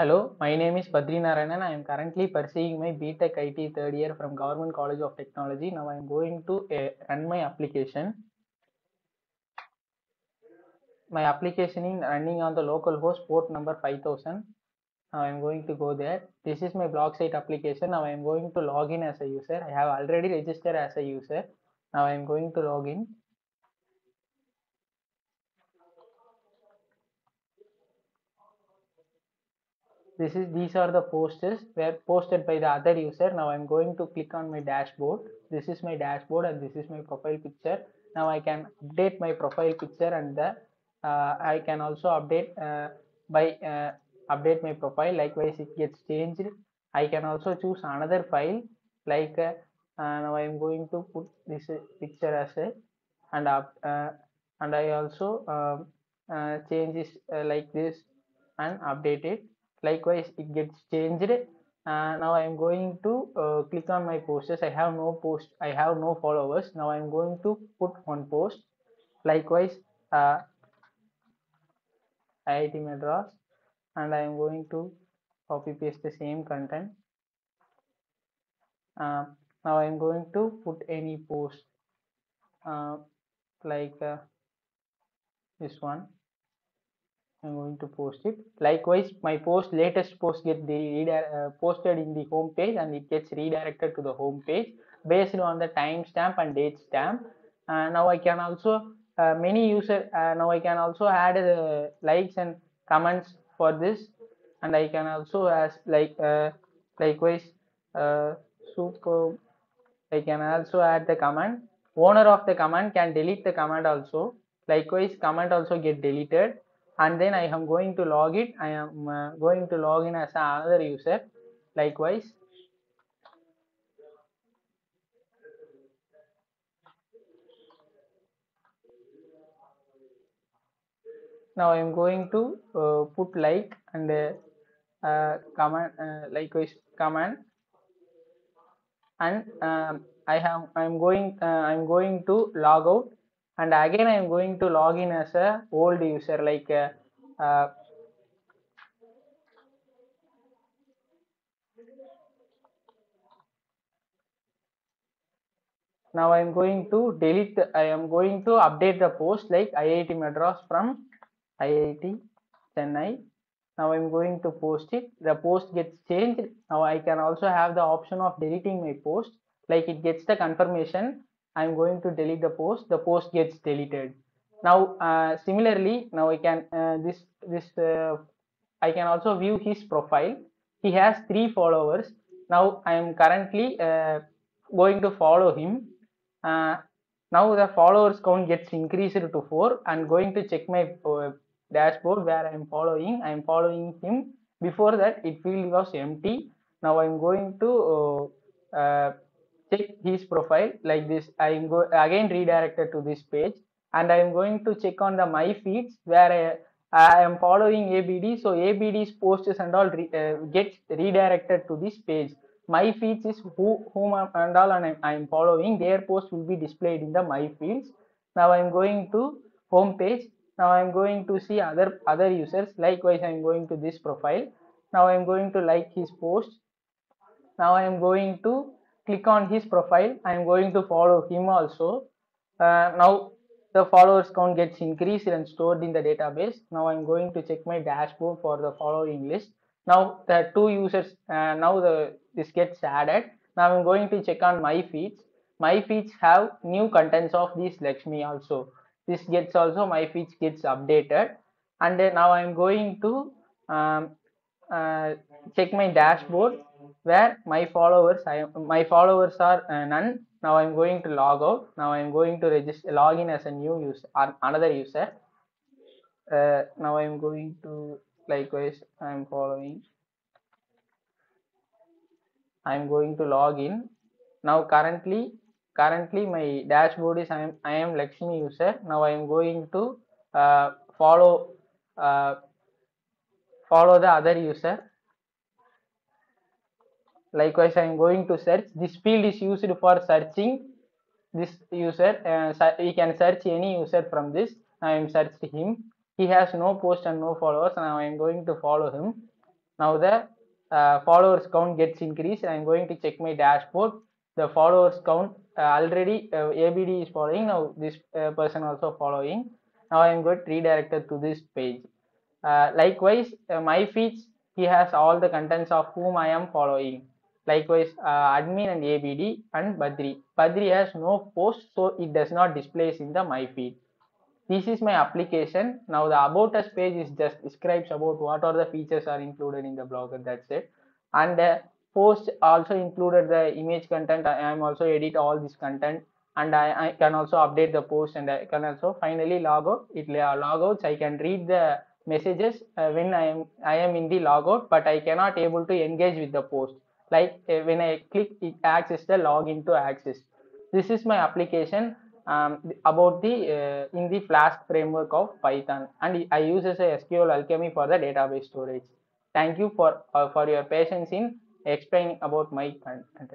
Hello, my name is Badhri Narayanan. I am currently pursuing my BTech IT third year from Government College of Technology. Now I am going to uh, run my application. My application is running on the local host port number 5000. Now I am going to go there. This is my blog site application. Now I am going to log in as a user. I have already registered as a user. Now I am going to log in. This is these are the posters were posted by the other user. Now i'm going to click on my dashboard. This is my dashboard and this is my profile picture. Now i can update my profile picture and the uh, i can also update uh, by uh, update my profile. Likewise it gets changed. I can also choose another file. Like uh, now i am going to put this picture as a and up uh, and i also um, uh, change this like this and update it likewise it gets changed. Uh, now i am going to uh, click on my posters i have no post i have no followers. Now i am going to put one post. Likewise uh, iit madras and i am going to copy paste the same content. Uh, now i am going to put any post uh, like uh, this one I'm going to post it. Likewise, my post latest post get the uh, posted in the home page and it gets redirected to the home page based on the timestamp and date stamp. Uh, now I can also uh, many user uh, now I can also add uh, likes and comments for this, and I can also as like uh, likewise super. I can also add the comment. Owner of the comment can delete the comment also. Likewise, comment also get deleted and then I am going to log it. I am uh, going to log in as another user. Likewise, now I am going to uh, put like and uh, command likewise command and um, I have I am going I am going to log out and again I am going to log in as a old user like uh, now I am going to delete I am going to update the post like IIT Madras from IIT Chennai. Now I am going to post it. The post gets changed. Now I can also have the option of deleting my post. Like it gets the confirmation I'm going to delete the post. The post gets deleted. Now uh, similarly now I can uh, this this uh, I can also view his profile. He has three followers. Now I am currently going to follow him. Now the followers count gets increased to 4 I'm going to check my dashboard where I am following. I am following him. Before that it field was empty. Now I am going to check his profile like this. I am go again redirected to this page and i am going to check on the my feeds where i, I am following abd so abd's posts and all re, uh, gets redirected to this page. My feeds is who whom and all and I am following. Their posts will be displayed in the my feeds. Now i am going to home page. Now i am going to see other other users. Likewise i am going to this profile. Now i am going to like his post. Now i am going to click on his profile i am going to follow him also. Uh, now the followers count gets increased and stored in the database. Now i'm going to check my dashboard for the following list. Now the two users uh, now the this gets added. Now i'm going to check on my feeds. My feeds have new contents of this lakshmi also. This gets also my feeds gets updated. And now i'm going to um, uh, check my dashboard where my followers I my followers are uh, none. Now I'm going to log out. Now I'm going to register log in as a new user another user. Uh, now I'm going to likewise I'm following. I'm going to log in. Now currently currently my dashboard is I am, I am Lakshmi user. Now I am going to uh, follow uh, follow the other user likewise i am going to search. This field is used for searching. This user uh, you can search any user from this. I am searched him. He has no post and no followers. Now i am going to follow him. Now the uh, followers count gets increased. I'm going to check my dashboard. The followers count uh, already uh, abd is following. Now this uh, person also following. Now i'm going to redirected to this page. Uh, likewise my feeds he has all the contents of whom i am following likewise uh, admin and abd and badri. Badri has no post so it does not displays in the my feed this is my application. Now the about us page is just describes about what are the features are included in the blogger that's it. And the post also included the image content. I am also edit all this content. And I, I can also update the post and i can also finally log out. It log outs. I can read the messages uh, when i am i am in the logout but i cannot able to engage with the post like uh, when i click it access the login to access this is my application um, about the uh, in the Flask framework of Python and I use as a SQL Alchemy for the database storage. Thank you for uh, for your patience in explaining about my content.